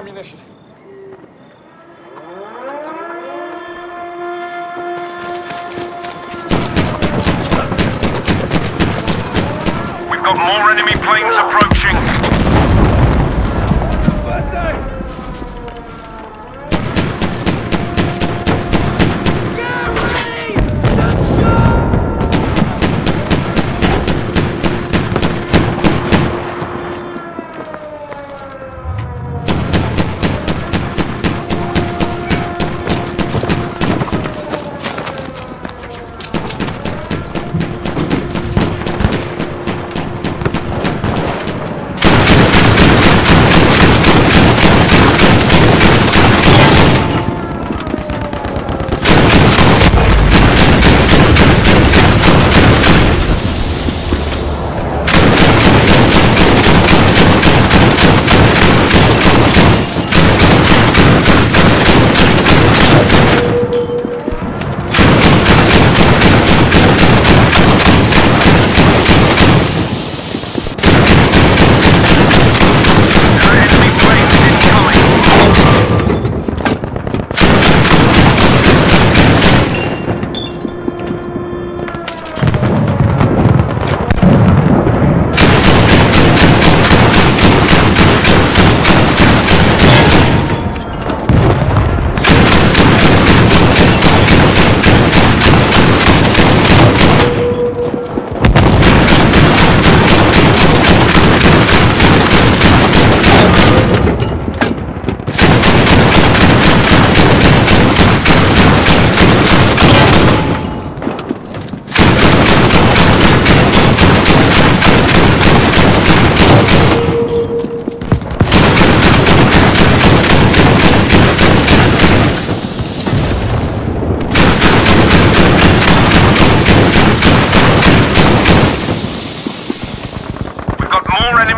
mineşşir.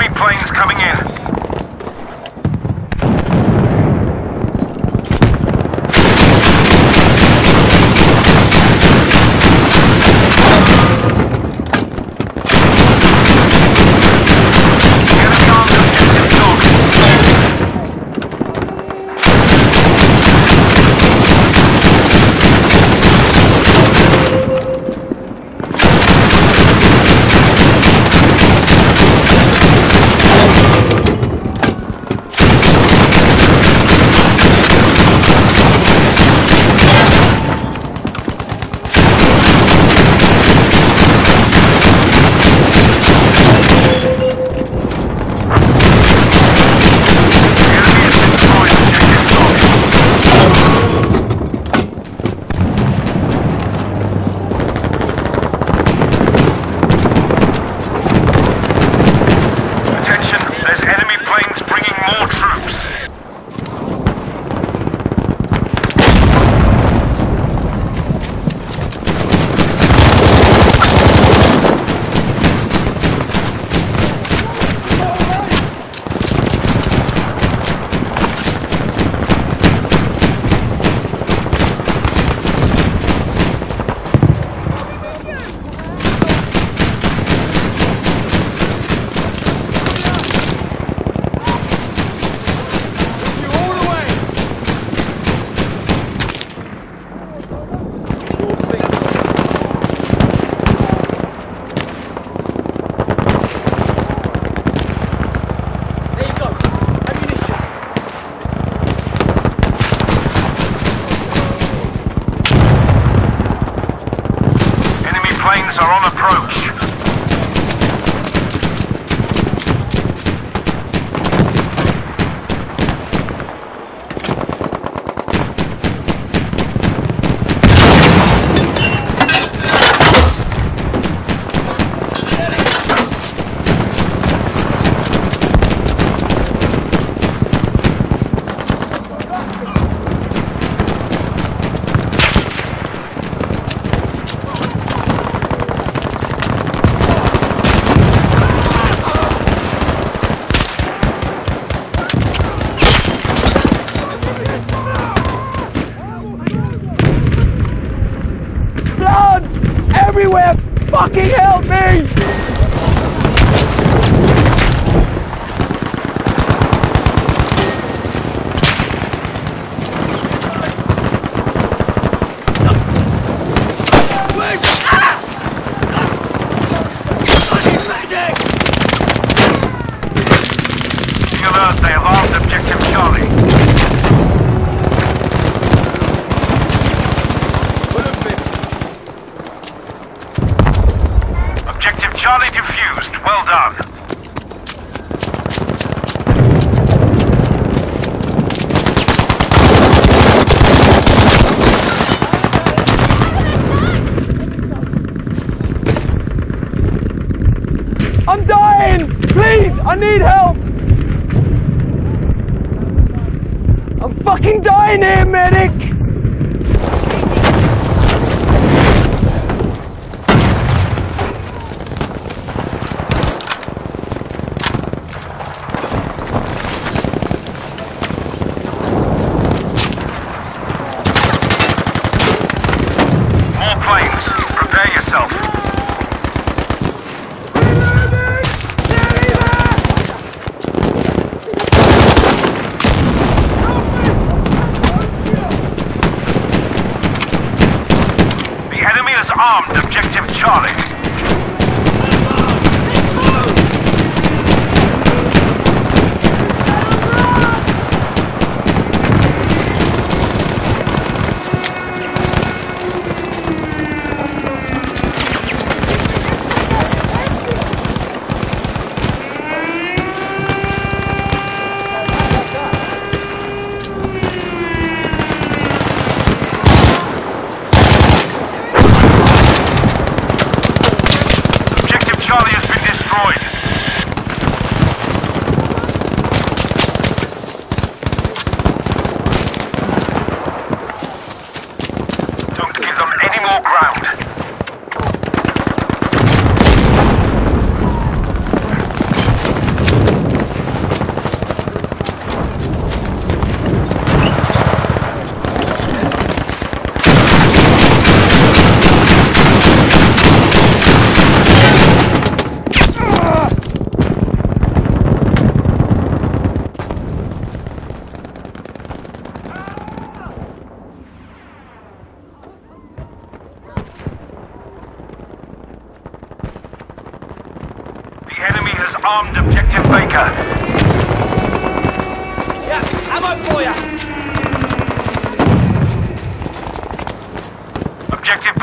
Enemy planes coming in. Everywhere! Fucking help me! armed Objective Charlie. Armed objective Baker. Yeah, ammo for ya! Objective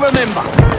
remember.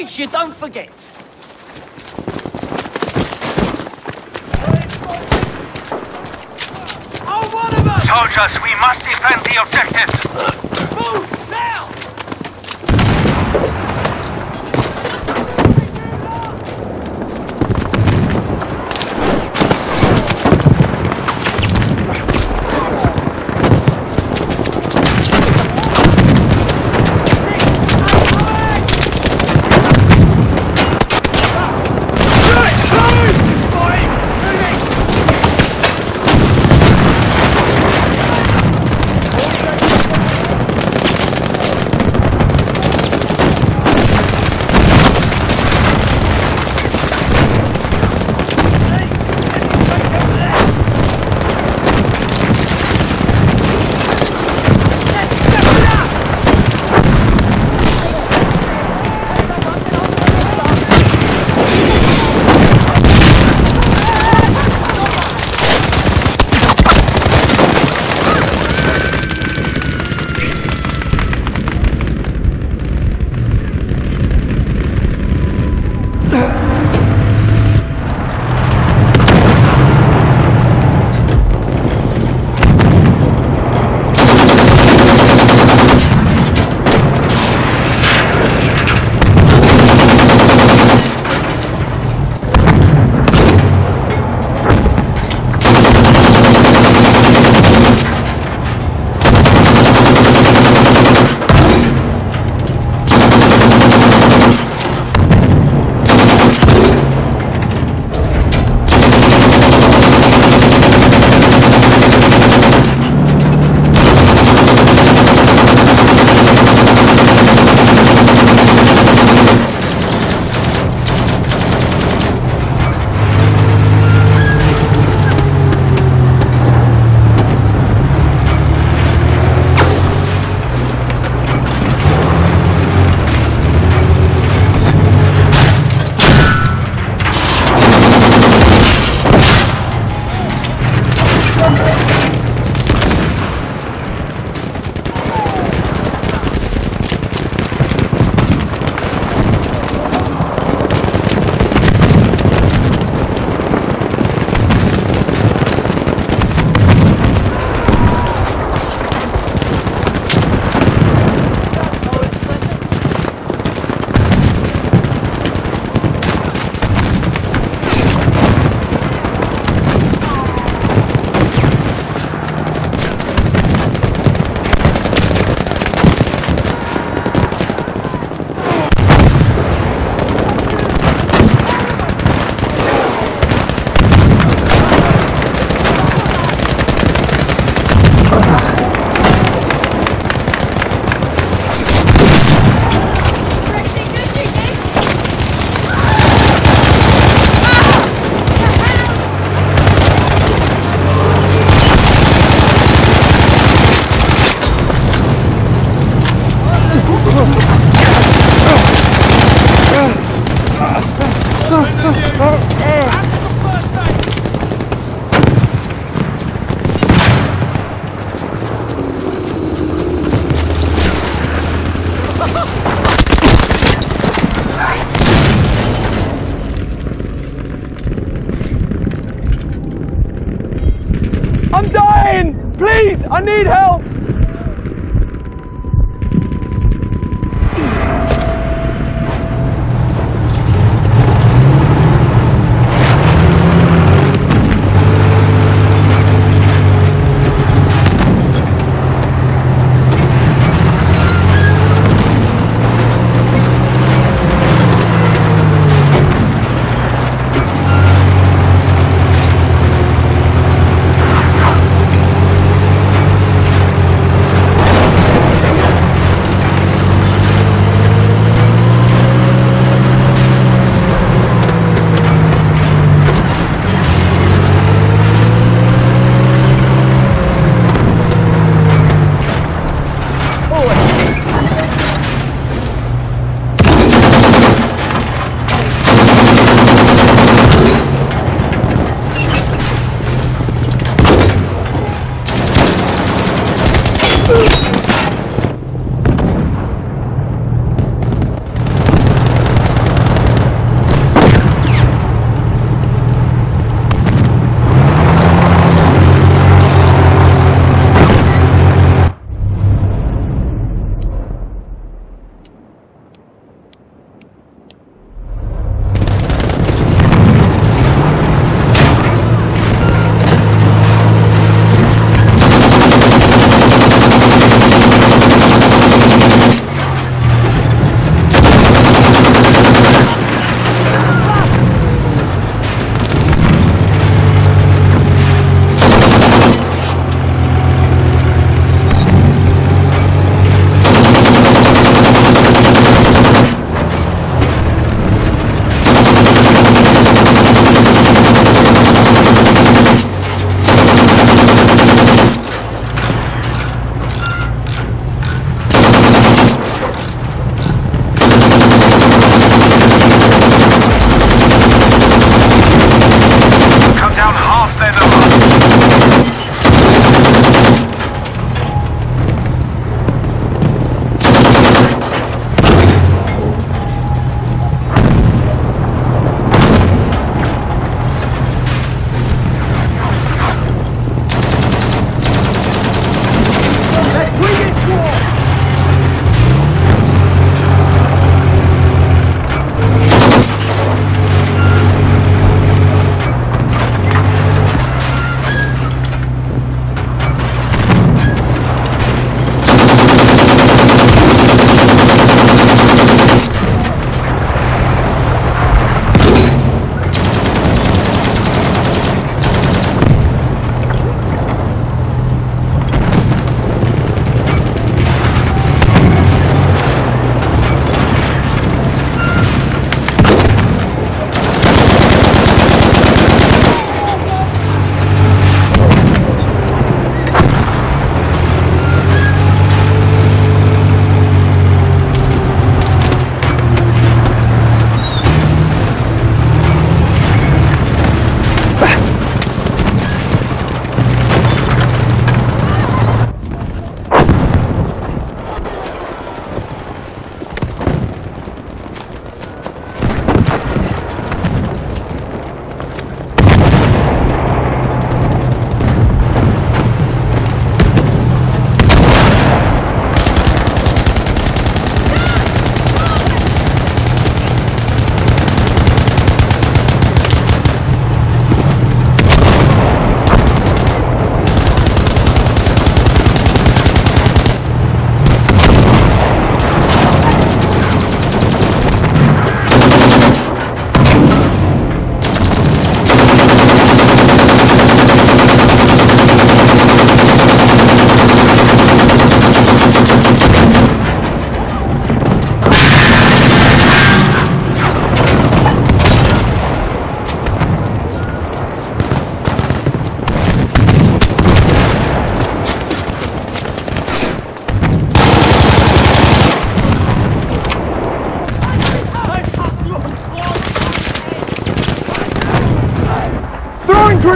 case you don't forget. Soldiers, we must defend the objective.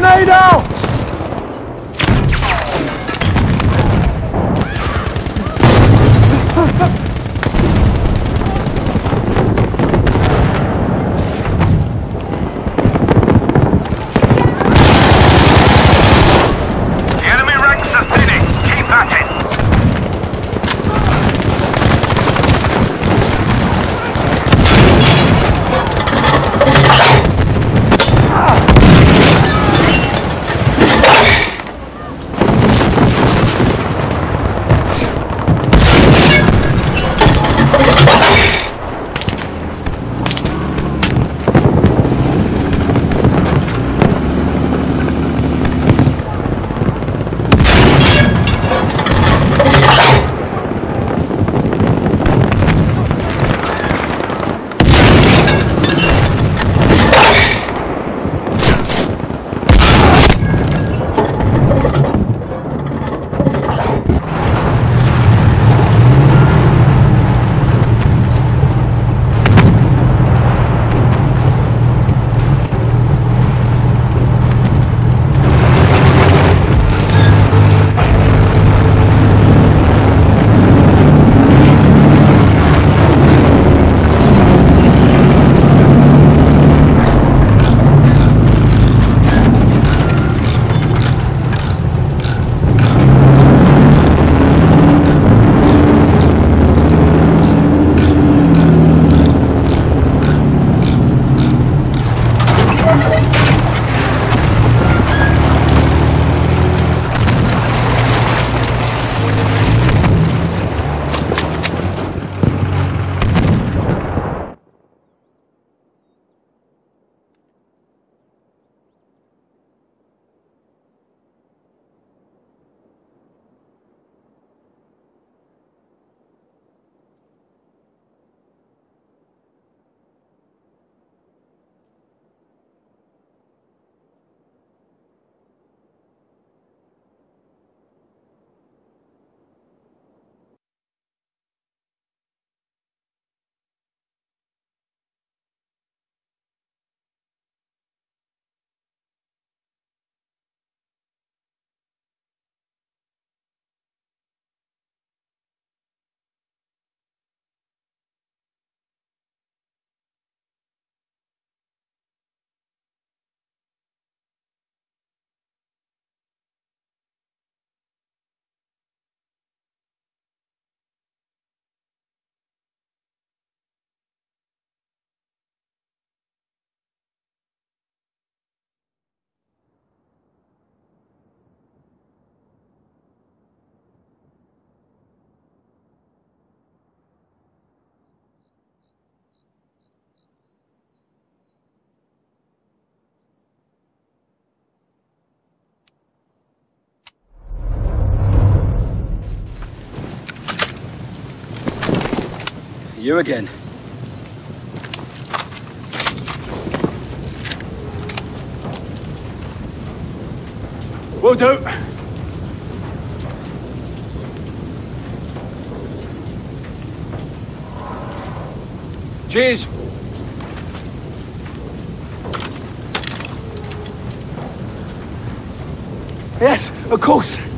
Throwing You again. Will do. Cheers. Yes, of course.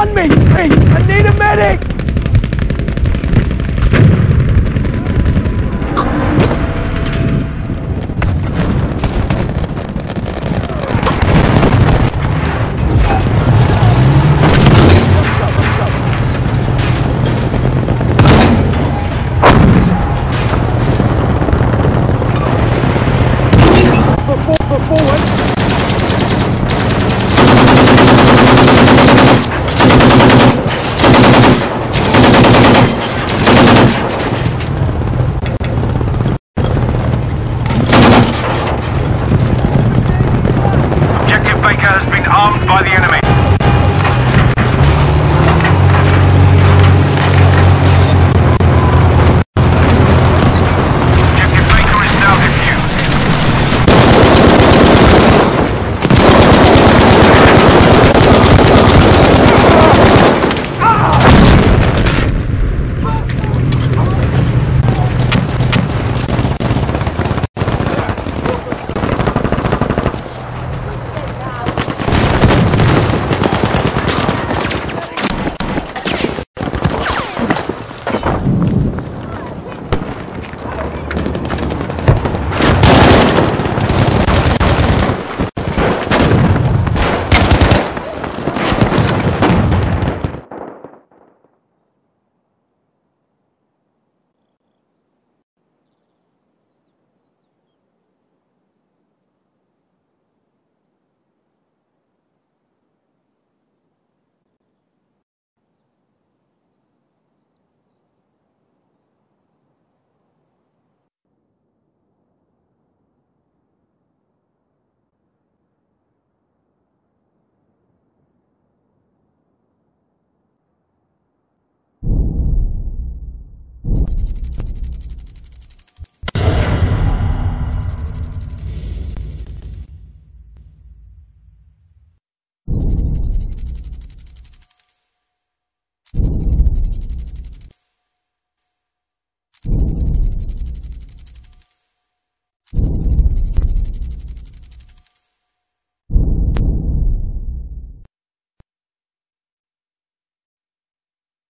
Done me! Hey, I need a medic!